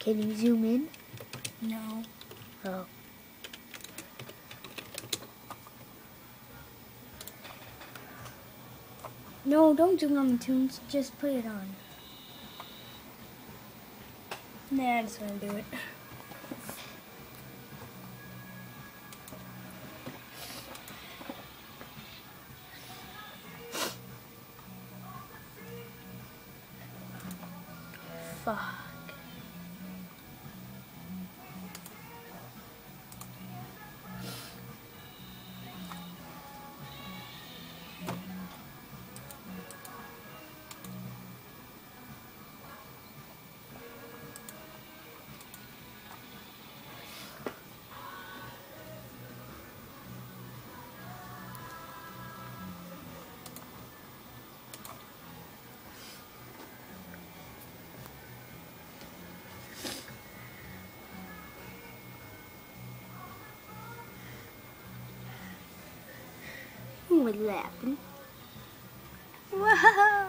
Can you zoom in? No. Oh. No, don't zoom on the toons. Just put it on. Nah, I just want to do it. Fuck. What happened? Whoa!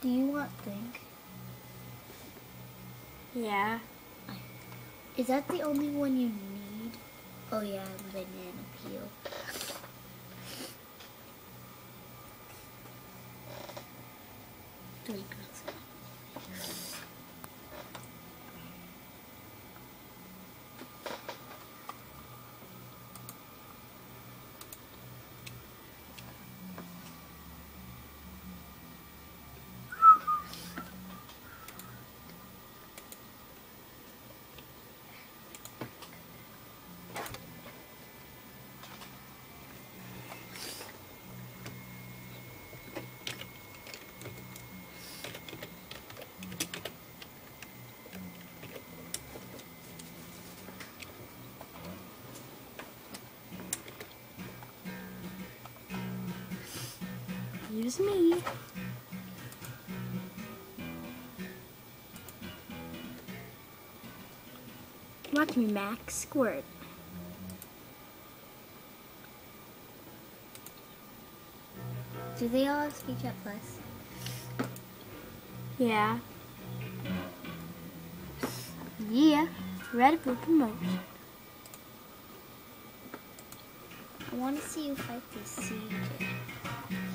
Do you want think? Yeah. Is that the only one you need? Oh yeah, banana peel. Three girls. Use me. Watch me, Max. Squirt. Do they all have SpeedChat Plus? Yeah. Yeah. Ready for promotion. I want to see you fight this CJ.